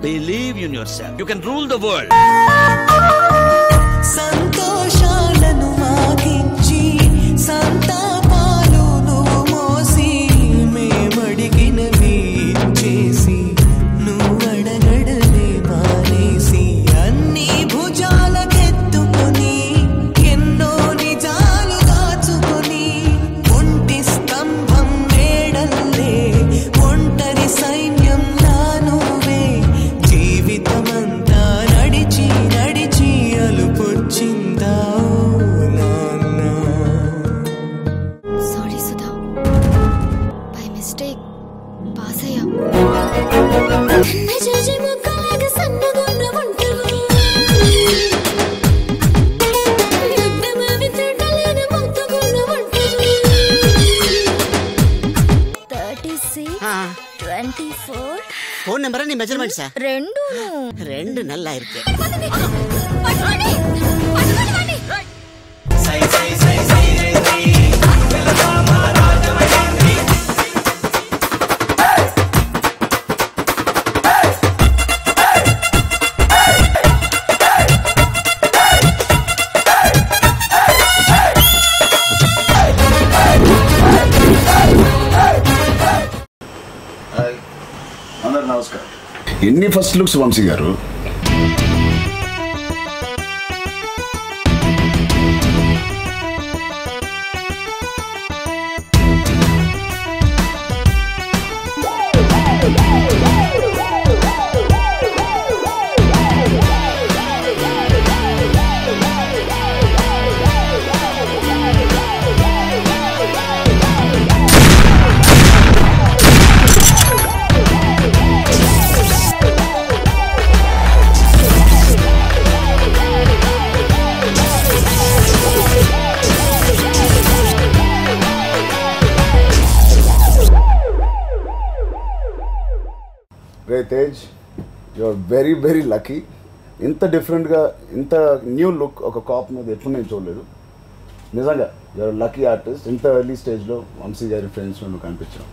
Believe in yourself. You can rule the world. Mistake pass అయ్యా చేసి ముక్కలాగా సన్నగున్న వంటలు తోటలేని మొత్తగున్న వంటలు thirty six twenty four phone నెంబరా? నీ మెజర్మెంట్సా ఎన్ని first looks Vamshi garu? Ray Tej you are very very lucky ఇంత డిఫరెంట్గా ఇంత న్యూ లుక్ ఒక కాప్ మీద ఎప్పుడు నేను చూడలేదు. నిజంగా యూఆర్ లక్కీ ఆర్టిస్ట్ ఇంత ఎర్లీ స్టేజ్లో వంశీ గారి ఫ్రెండ్స్ నువ్వు కనిపించావు.